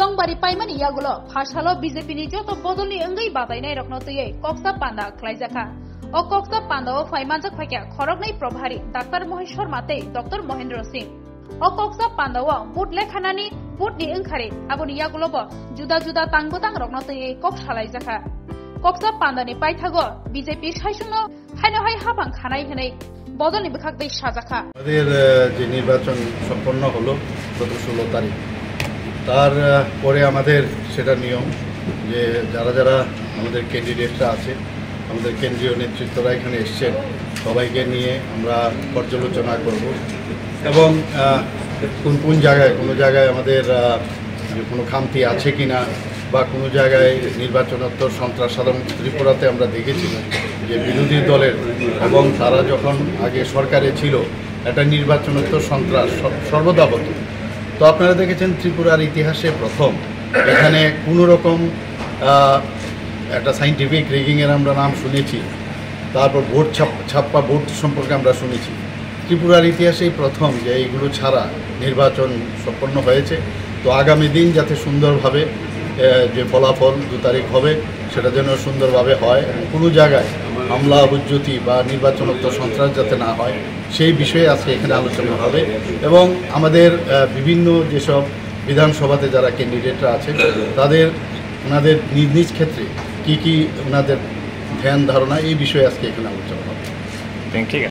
tongbari paimani yagulo phashalo BJP ni joto bodolni engai batainai rokno tuye koksa panda khlaijaka o koksa panda o phaimanjak phakya khoroknai probhari doctor Maheshwar মাতে doctor Mahendra Singh koksa panda o bud lekhanani bud ni engkhare aboni yagulo bo juda juda tangbotang rokno tuye kok salaijaka koksa panda ni paithago BJP সাইসুনো হাইনো হাই হাবাং খানাই হनै বদলনি বিখাক সাজাকা আমাদের যে নির্বাচন সম্পন্ন হলো গত ষোলো তারিখ তার পরে আমাদের সেটা নিয়ম যে যারা যারা আমাদের ক্যান্ডিডেটরা আছে, আমাদের কেন্দ্রীয় নেতৃত্বরা এখানে এসছেন, সবাইকে নিয়ে আমরা পর্যালোচনা করব। এবং কোন কোন জায়গায়, কোনো জায়গায় আমাদের কোনো খামতি আছে কিনা বা কোনো জায়গায় নির্বাচনোত্তর সন্ত্রাস ত্রিপুরাতে আমরা দেখেছি যে বিরোধী দলের এবং তারা যখন আগে সরকারে ছিল, একটা নির্বাচনোত্তর সন্ত্রাস সর- সর্বদা হতো। তো আপনারা দেখেছেন ত্রিপুরার ইতিহাসে প্রথম। এখানে কোনো রকম একটা সাইন্টিফিক রিগিংয়ের আমরা নাম শুনেছি, তারপর ভোট ছাপ, ছাপ্পা ভোট সম্পর্কে আমরা শুনেছি। ত্রিপুরার ইতিহাসেই প্রথম যে এইগুলো ছাড়া নির্বাচন সম্পন্ন হয়েছে। তো আগামী দিন যাতে সুন্দরভাবে যে ফলাফল দু তারিখ হবে, সেটা যেন সুন্দরভাবে হয়। কোনো জায়গায় হামলা, অবজ্যোতি বা নির্বাচনোত্তর সন্ত্রাস যাতে না হয়, সেই বিষয়ে আজকে এখানে আলোচনা হবে। এবং আমাদের বিভিন্ন যেসব বিধানসভাতে যারা ক্যান্ডিডেটরা আছে, তাদের, ওনাদের নিজ নিজ ক্ষেত্রে কি কি ওনাদের ধ্যান ধারণা, এই বিষয়ে আজকে এখানে আলোচনা হবে। ঠিক আছে